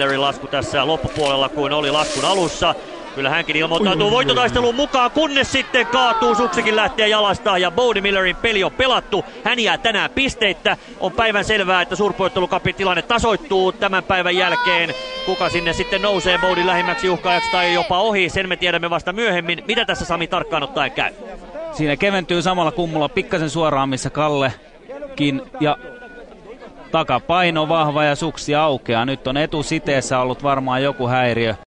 Millerin lasku tässä loppupuolella kuin oli laskun alussa. Kyllä hänkin ilmoittautuu voittotaisteluun mukaan, kunnes sitten kaatuu. Suksikin lähtee jalasta ja Bodie Millerin peli on pelattu. Hän jää tänään pisteittä. On päivän selvää, että suurpoittelukapin tilanne tasoittuu tämän päivän jälkeen. Kuka sinne sitten nousee Bodin lähimmäksi uhkaajaksi tai jopa ohi, sen me tiedämme vasta myöhemmin. Mitä tässä Sami tarkkaan ottaen käy? Siinä keventyy samalla kummulla pikkasen suoraan, missä Kallekin ja takapaino vahva ja suksi aukeaa. Nyt on etusiteessä ollut varmaan joku häiriö.